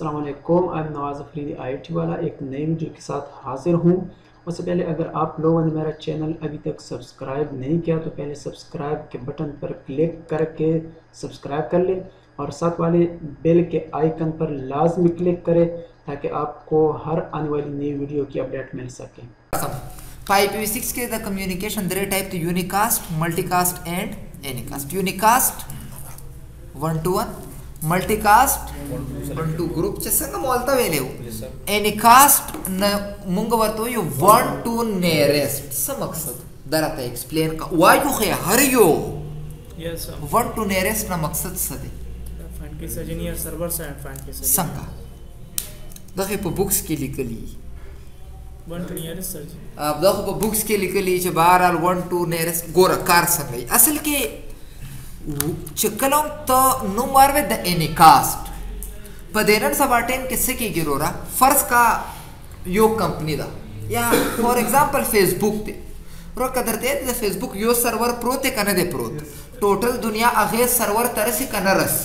अल्लाम अब नवाज़ अफरी आई वाला एक नई वीडियो के साथ हाज़िर हूँ उससे पहले अगर आप लोगों ने मेरा चैनल अभी तक सब्सक्राइब नहीं किया तो पहले सब्सक्राइब के बटन पर क्लिक करके सब्सक्राइब कर लें और साथ वाले बेल के आइकन पर लाजमी क्लिक करें ताकि आपको हर आने वाली नई वीडियो की अपडेट मिल सके قسم په آی پی وی 6 کې د کمیونیکیشن درې ټایپ ته یونیکاست ملټی کاست اینڈ اینی کاست یونیکاست 1 ټو 1 ملټی کاست ون ټو ګروپ چې څنګه مولته ویلو اینی کاست نه مونږ ورته یو ون ټو نیریسټ څه مقصد درته ایکسپلین کا وایو خې هر یو ون ټو نیریسټ نه مقصد څه دی څنګه دغه په بوکس کې لیکلی دا خو په بوکس کې لیکلی چې بهرحال ون ټو نیرس ګوره کار څنګه وي اصل کې چې کله هم ته نوم واروې د انعکاست په دې نن سبا ټایم کې څه کېږي وروره فرض کا یو کمپني ده یا فار ایگزامپل فیسبوک دی وروره که درته د فیسبوک یو سرور پروت دی که نه دی پروت ټوټل دنیا هغې سرور ته رسي که نه رسي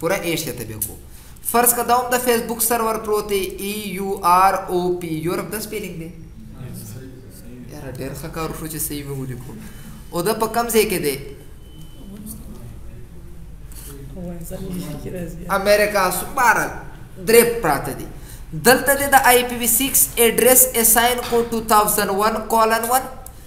پوره ايش ته تبه کو فرض که دوم د فیسبوک سرور پروت ای یو آر او پی یورپ د سپیلینګ دی یاره ډیر ښه کار وشو چې صحیح مې ولیکو او دا په کم ځای کې دی امریکا سپارل درې پراته دي دلته د آی پی وی 6 ایډریس اساین کو 2001 کولن 1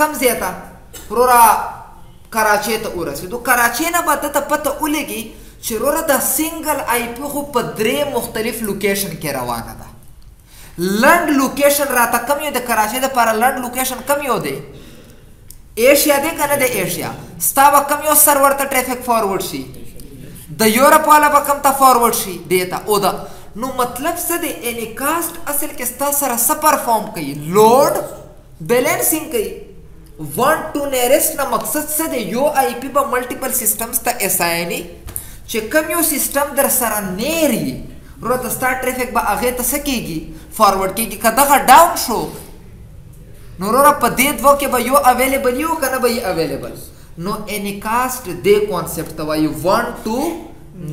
کوم ځای ته وروره کراچۍ ته ورسېدو کراچۍ نه به ده ته پته ولګي چې وروره دا سنګل آی پي خو په درې مختلف لوکیشن کې روانه ده لنډ لوکیشن راته کم یو د کراچۍ دپاره لنډ لوکیشن کم یو دی ایشیا دی که نه دی ایشیا ستا به کم یو سرور ته ټریفک فارورډ شي د یورپ والا به کم ته فارورډ شي دې ته او ده نو مطلب څه دی انیکاسټ اصل کې ستا سره څه پرفارم کوي لوډ بیلنسنګ کوي وان ټو نیرست نه مقصد څه دی یو آی پی به ملټیپل سیستمز ته اساینی چې کوم یو سیستم در سره نیری رو ته ستا ټریفیک به هغه ته سکیږي فارورډ کیږي که دغه ډاون شو نو رو په دې دوه کې به یو اویلیبل یو کنه به یې اویلیبل نو انیکاست دې کانسپټ ته وایي وان ټو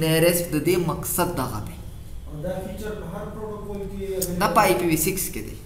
نیرست د دې مقصد دغه دی دا فیچر په هر پروتوکول کې نه پای پی وی 6 کې دی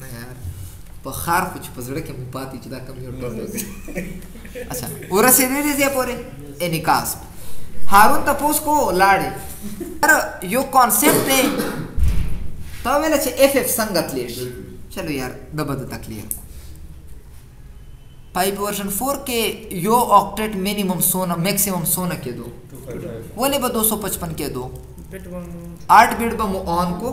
نه یار په خار خو چې په زړه کې مو پاتې چې دا کم یو ټوټه وکړي اچھا ورسېدې دې ځای پورې انعکاس هارون ته پوس کو لاړې هر یو کانسپټ دی تا ویل چې اف اف څنګه تللی شي چلو یار د به درته کلیر کو پایپ ورژن 4 کې یو آکټیټ مینیمم سونه میکسیمم سونه کېدو ولې به 255 کېدو 8 بیټ به مو آن کو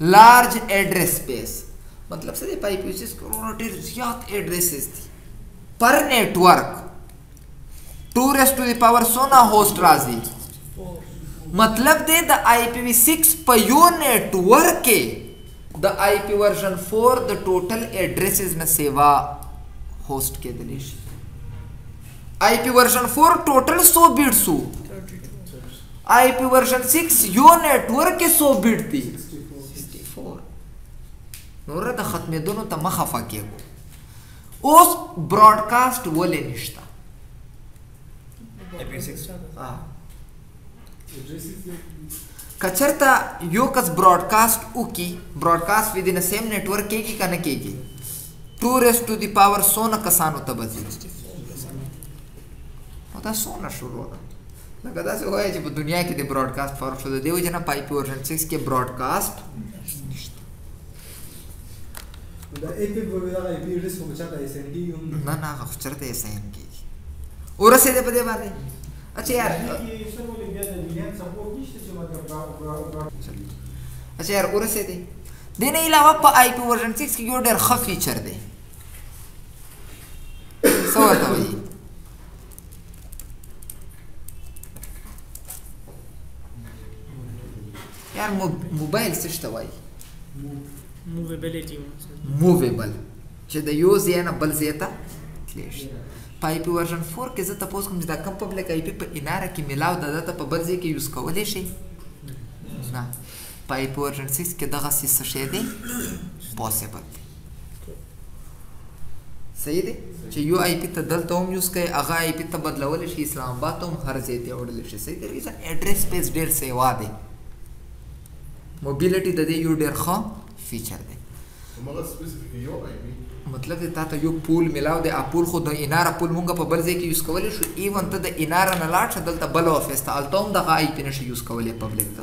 لارج ایډریس سپیس مطلب څه دی پای پیسز کورونه ډیر زیات ایډریسز دي پر نیټورک 2 ریس ټو دی پاور سونا هوست راځي مطلب دی د آی پی وی 6 په یو نیټورک کې د آی پی ورژن 4 د ټوټل ایډریسز نه سیوا هوست کېدل شي آی پی ورژن 4 ټوټل 100 بیټس وو آی پی ورژن 6 یو نیټورک کې څو بیټ دی 64 نور د ختمېدونو ته مخه فکیږو اوس براډکاسټ ولې نشته کچرته یو کس براډکاسټ وکي براډکاسټ وی دینه سیم نتورک کېږي کنه کېږي 2 ریس ټو دی پاور سونه کسانو ته بځي او دا سونه شروع ده لکه دا څه وایي چې په دنیا کې د براډکاسټ فارم شو د دې وجه نه په آی پی ورژن 6 کې براډکاسټ نشته دا ای پی په ویلا ای پی ایډرس په چاته ایس ان ډي هم نه نه هغه چرته ایس ان کې ورسې دې په دې باندې اچھا یار اچھا یار ورسې دې دې نه علاوه په آی پی ورژن 6 کې یو ډېر ښه فیچر دی څه ورته وایي یار موبایل څه شته وایي موویبلټي موویبل چې د یو ځای نه بل ځای ته تللی شي په آی پي ورژن فور کې زه تپوس کوم چې دا کم پبلک آی پي په اناره کې میلاو ده دته په بل ځای کې یوز کولی شي نه په آی پي ورژن سیکس کې دغسې څه شی دی پوسیبل دی صحیح دی چې یو آی پی ته دلته هم یوز کوي هغه آی پی ته بدلول شي اسلام آباد هم هر ځای ته وړل شي صحیح دی ریزن اډرس پیس ډیر سیوا دی موبیلیټي د دې یو ډیر ښه فیچر دی مګر سپیسیفیک یو آی پی مطلب دی تاسو یو پول ملاو دی اپول خو د انار پول مونږ په بل ځای کې یوز کولای شو ایون ته د انار نه لاړ شه دلته بل افیس ته الته هم دغه آی پی نشي یوز کولای پبلک ته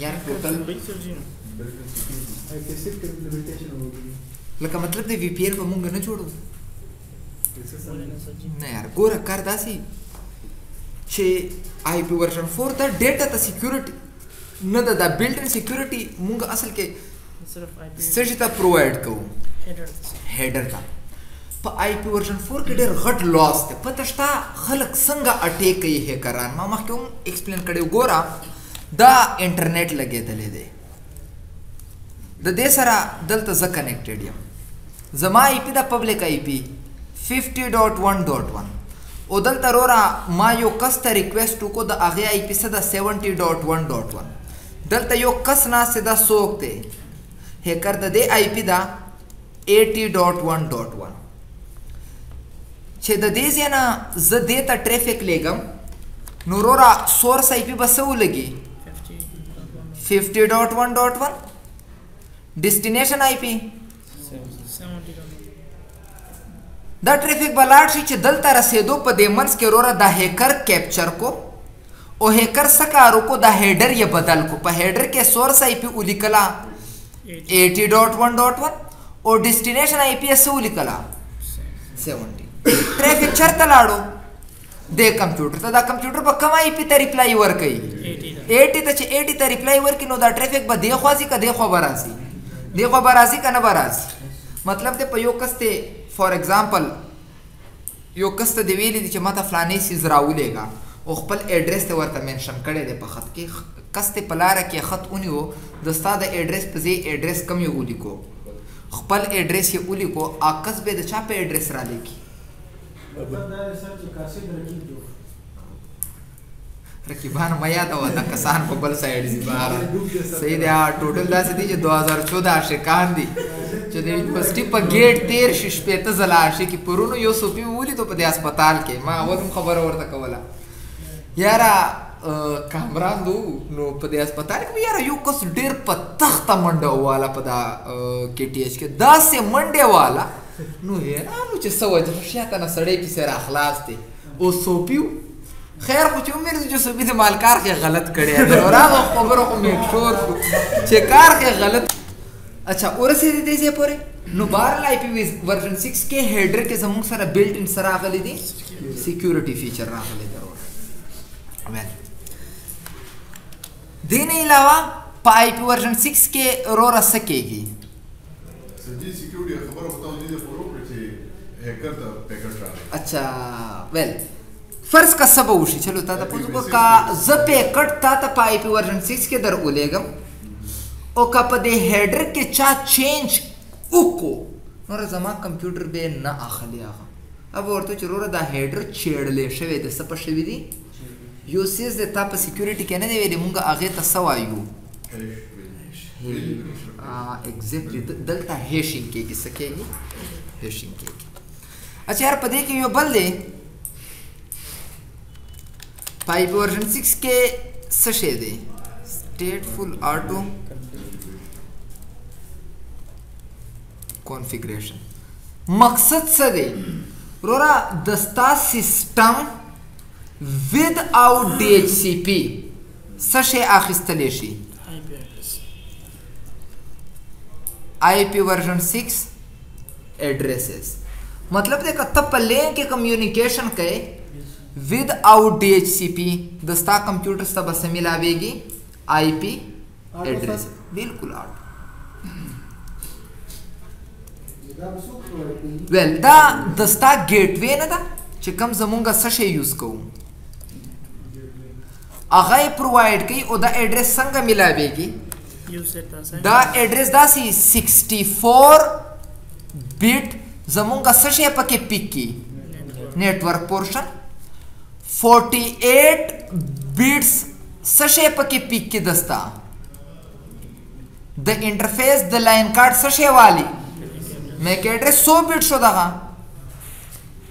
یار ټوټل لکه مطلب دی وی پی ایل به مونږ نه جوړو نه یار ګوره کار داسي چې آی پی ورژن 4 دا ډیټا ته سکیورټي نه ده دا بلډ ان سکیورټي مونږ اصل کې سټی ته پرووایډ کوو هیډر ته په آی پی ورژن 4 کې ډېر غټ لاس دی پته شته خلک څنګه اټیک کوي هیکران ما مخکې هم ایکسپلین کړی ګوره دا انټرنیټ لګېدلی دی د دې سره دلته زه کنیکټډ یم زما آی پی دا پبلک آی پی 50.1.1 او دلته روره ما یو کس ته ریکویسټ وکړو د هغې آی پی څه ده 70.1.1 دلته یو کس ناست دی دا څوک دی هیکر د دې آی پی دا 80.1.1 چې د دې ځای نه زه دې ته ټریفک لیږم نو وروره سورس آی پی به څه ولګي 50.1.1 ډیسټینیشن آی پی دا ټریفیک به لاړ شي چې دلته رسېدو په دې منځ کې وروره دا هیکر کیپچر کو او هیکر څه کار وکړو دا هیډر یې بدل کو په هیډر کې سورس آی پي ولیکله ایټي ډاټ ون ډاټ ون او ډیسټینیشن آی پي یې څه ولیکله سیونټي ټریفیک چېرته لاړو د کمپیوټر ته دا کمپیوټر په کومه آی پی ته ریپلای ورکړي 80 ته چې 80 ته ریپلای ورکړي نو دا ټریفیک به دی خوازي که دی خو برازي دی خو برازي کنه برازي مطلب ته په یو کس ته فار ایگزامپل یو کس ته دی ویلي دي چې ماته فلانه سیز راولېګا او خپل اډرس ته ورته منشن کړي دی په خط کې کس ته په لار کې خط اونیو د استاد اډرس په ځای اډرس کم یو ولیکو خپل اډرس یې ولیکو اکس به د چا په اډرس را لیکي مطلب دا دی سر چې کاسد رقیب جوړ شو. رقیبان مه یادوه دا کسان په بل سایډ دي بهر صحیح دی ټوټل داسې دي چې 2014 عاشقان دي چې د یونیورسيټي په ګیټ تیر شي شپې ته زلا شي کې پرونو یو سوپی ولید په دې هسپتال کې ما اول خبره ورته کوله یاره کامران دو نو په دې هسپتال کې یاره یو کس ډیر په تخته منډه واله په دا کې ټی ایچ کې داسې منډه واله نو حیران و چې څه وجه شو شاته نه سړی کیسه را خلاص دی او سوپیو خیر خو چې ومېږدو چې سوپي د مال کار کې غلط کړی دی نو راغه خبره خو میکشور شو چې کار کې غلط اچھا ورسېدې دې ځای پورې نو بهرحال آی پي ورژن سکس کې هیډر کې زموږ سره بلټ ان سره راغلی دی سیکیورټي فیچر راغلی دی دین علاوه په آی پي ورژن سکس کې روره څه کېږي سر جی سیکورټي خبره خو تاسو دې پوره وکړه چې هیکر ته پیکټ راغی اچھا ویل فرض کا سبا وشي چلو تا ته پوزو کو کا ز پیکټ تا ته پای پی ورژن 6 کې در اولېګم او کا په دې هډر کې چا چینج وکو نو زما کمپیوټر به نه اخلي هغه اب ورته چې روره دا هډر چیړلې شوی د سپه شوی دی یو سیز د تا په سکیورټي کې نه دی ویلې مونږه هغه ته سوایو ایگزیکټلی دلته هیشینګ کېږي څه کېږي هیشینګ کېږي اچھا یار په دې کې یو بل دی په آی پي ورژن سکس کې څه شی دی سټیټ فول آټو کانفیګریشن مقصد څه دی وروره د ستا سیسټم ود او ډي ایچ سی پي څه شی اخیستلی شي؟ آی پی ورژن 6 ایډریسز مطلب دی که ته په لین کې کمیونیکیشن کوي ود او ډي ایچ سی پی د ستا کمپیوټر سره به څه ملاویږي آی پی ایډریس بالکل اړ ویل دا د ستا ګیټ وی نه ده چې کم زمونږ څه شی یوز کوو هغه یې پرووایډ کوي او دا ایډریس څنګه ملاویږي دا ایډریس داسې 64 بیټ زمونږ څه شی پکې پیک کی نیټورک پورشن 48 بیټس څه شی پکې پیک کی دستا د انټرفیس د لاین کارت څه شی والی میک ایډریس 100 بیټ شو دغه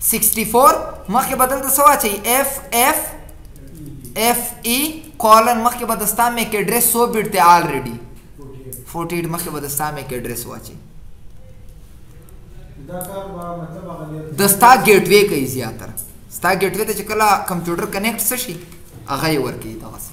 64 مخکې به دلته څه واچئ اف اف اف ای کالن مخکې به د ستا میک اډرس څو بیټ دی آلریډي 48 مخکې به د ستا میک اډرس واچئ د ستا ګیټ وی کوي زیاتره ستا ګیټ وی ته چې کله کمپیوټر کنیکټ څه شي هغه یې ورکوي دغسې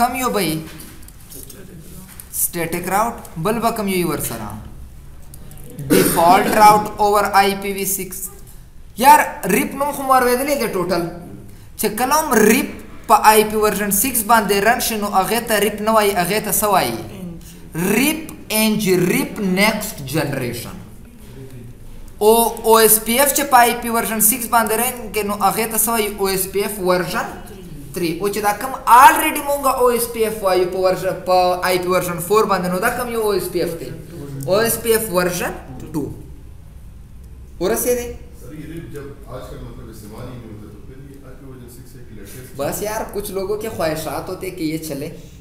کم یو به سټیټیک راوټ بل به کم یو ور سره ډیفالټ راوټ اوور آی پی وی 6 یار ریپ نوم خو مور ویدلې د ټوټل چې کلام ریپ په آی پی ورژن 6 باندې رن شنو هغه ته ریپ نه وای هغه ته سوای ریپ انج ریپ نیکسټ جنریشن او او اس پی اف چې پای پی ورژن 6 باندې رنګ کې نو هغه ته سوی او اس پی اف ورژن 3 او چې دا کوم الریډي مونږه او اس پی اف وایو په ورژن په آی پی ورژن 4 باندې نو دا کوم یو او اس پی اف دی او اس پی اف ورژن 2 ورسې دی بس یار کچھ لوگوں کے خواہشات ہوتے کہ یہ چلے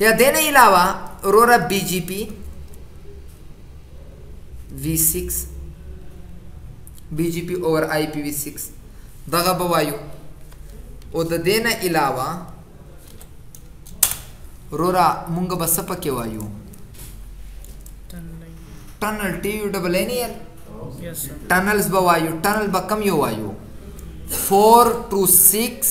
یا دین علاوه روره بی جی پی وی سکس بی جی پی اوور آئی پی وی سکس دغه به وایو او د دې نه علاوه روره مونږ به څه پکې وایو ټنل ټي یو ډبل این ایل ټنلز به وایو ټنل به کم یو وایو فور ټو سکس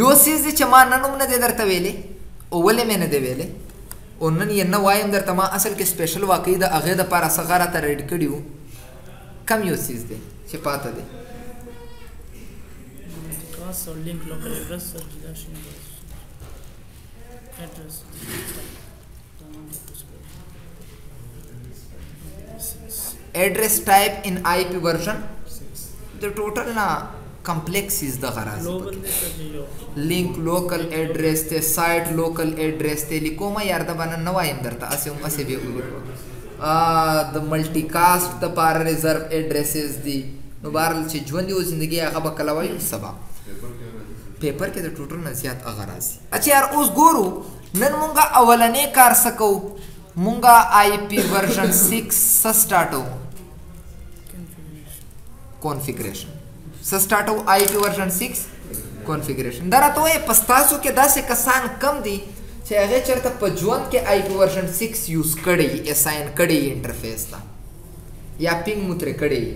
یو سیز دی چې ما نن هم نه دی درته ویلې او ولې مې نه دی ویلې او نن یې نه وایم درته ما اصل کې سپیشل واقعي د هغې دپاره څه غره ته ریډ کړي وو کم یو سیز دی چې پاته دی Address. ایډریس ټایپ ان آی پی ورژن د ټوټل نه کمپلیکس از د غراز لینک لوکل ایډریس ته سایت لوکل ایډریس ته لیکوم یار د باندې نه وایم درته اسې هم اسې به ولیکو د ملټي کاست د پار ریزرو ایډریسز دی نو بهر چې ژوند او زندگی هغه به کله وایو سبا پیپر کې د ټوټل نه زیات هغه راځي اچھا یار اوس ګورو نن مونږ اولنې کار څه کوو مونږ آی پی ورژن 6 څه سٹارټو کانفیګریشن څه سٹارټو آی پی ورژن 6 کنفیګریشن دا راته وایي په ستاسو کې داسې کسان کم دي چې هغه چرته په ژوند کې آی پی ورژن 6 یوز کړي اساین کړي انټرفیس ته یا پینګ مو ترې کړی وي.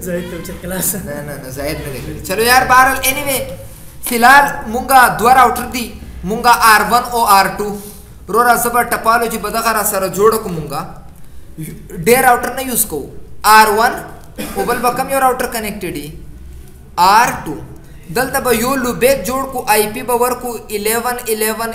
زاید ته چې کلاس نه نه نه زاید نه دی چلو یار بهرحال اني وی فلحال مونږه دوه راوټر دي مونږه آر ون او آر ټو وروره زه به ټپالوجي به دغه را سره جوړ کړو مونږه ډېر راوټر نه یوز کوو آر ون او بل به کوم یو راوټر کنیکټډ دي آر ټو دلته به یو لوبیک جوړ کو آی پی به ورکو 11 11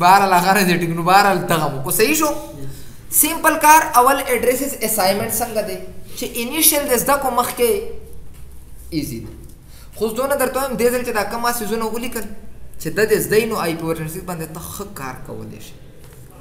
بهرحال هغه راځي ټیک نو بهرحال دغه وکړو صحیح شو سیمپل کار اول اډریسز اسایمنټ څنګه دی چې انیشل د زده کو مخ کې ایزی دی خو ځونه درته هم دې ځل چې دا کومه سيزونه ولیکل چې د دې زده نو آی پی ورنسیز باندې ته خ کار کولې شي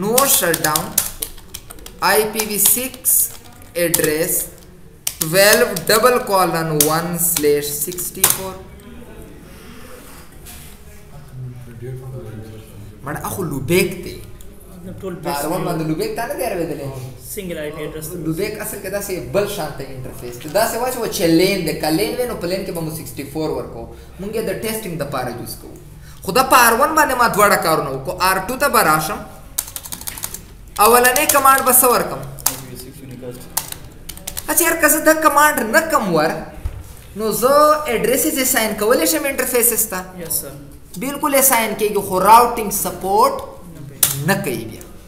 نو شټ ډاون آی پی وی 6 ایډریس 12 ډبل کالن 1 سلیش 64 مړ اخو لوبیک دی ټول کاروان باندې لوبیک تا نه دی اړېدلې سنگل آی پی اډرس لوبیک اصل کې دا سه بل شانته انټرفیس ته دا سه واچو چې لین د کلین وینو پلین کې به مو 64 ورکو مونږه د ټیسټینګ د پاره یوز کوو خو دا په آر ون باندې ما دواړه کارونه وکړو آر ټو ته به راشم اولنې کمانډ به څه ورکم هسې هر که زه دا کمانډ نه کم ور نو زه اډرسز اساین کولی شم انټرفیسز ته بلکل اساین کېږي خو راوټینګ سپورټ نه کوي بیا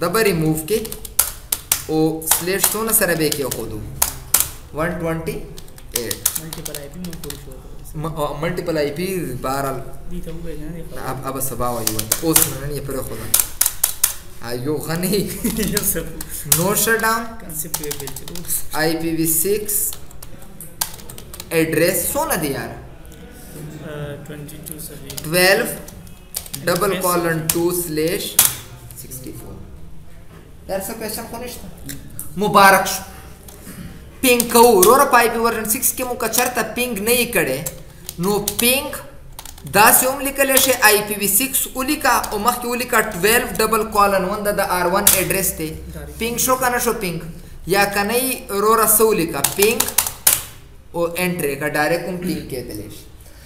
د به ریموو کې او سلیټ څونه سره به کې خودو 128 ملټیپل آی پی بارل اب اب سبا وایو اوس نن یې پر خدا ایو غنی نو شټ ډاون آی پی وی 6 ایڈریس څونه دی یار 22 12 ډبل کالن 2 سلیش 64 دا څه کوېشن خو نشته مبارک شو پینګ کوو وروره په آی پي ورژن 6 کې مو که چېرته پینګ نه یې کړی نو پینګ داسې هم لیکلی شي آی پي وي 6 ولیکه او مخکې ولیکه 12 ډبل کالن 1 د د آر 1 اډرس دی پینګ شو که نه شو پینګ یا که نه یې وروره څه ولیکه پینګ او انټرې که ډایرکټ هم پینګ کېدلی شي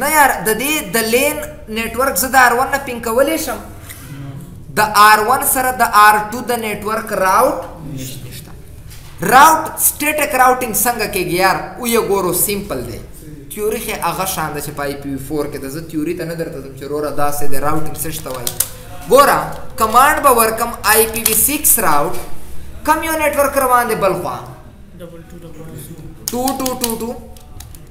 نه یار د دې د لین نتورک زه د آر ون نه پینګ کولی شم د آر ون سره د آر ټو د نتورک راوټ نشته راوټ سټیټک راوټینګ څنګه کېږي یار او یې ګورو سیمپل دی تیوري خې هغه شان ده چې په آی پی وي فور کې ده زه تیوري ته نه درته ځم چې روره داسې دی راوټینګ څه شته وایي ګوره کمانډ به ورکم آی پی وي سکس راوټ کم یو نتورک روان دی بل خوا ټو ټو ټو ټو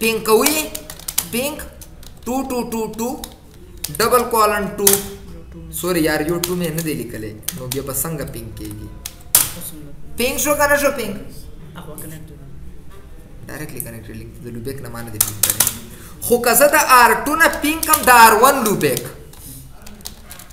ټینګ کوي ټینګ ټو ټو ټو ټو ډبل کالن ټو سوري یار یو ټو مې نه دی لیکلی نو بیا به څنګه پینګ کېږي پینګ شو که نه شو پینګ ډایرکټلی کنیکټ لینک د لوبیک نه معنی دی پینګ کړی خو که زه د آر ټو نه پینګ کم د آر ون لوبیک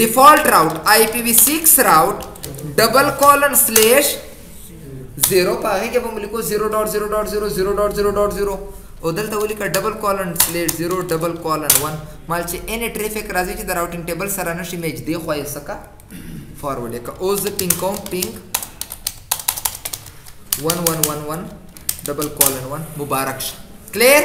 ډیفالټ راوټ آی پی وی 6 راوټ ډبل کولن سلیش 0 په هغه کې به ملکو 0.0.0 0.0.0 او دلته ولیکه ډبل کولن سلیش 0 ډبل کولن 1 مال چې ان ټریفیک راځي چې د راوټینګ ټیبل سره نشي میچ دی خو یې سکا فارورډ کا او ز پینګ کوم پینګ 1111 ډبل کال ان ون مبارک شه کلیر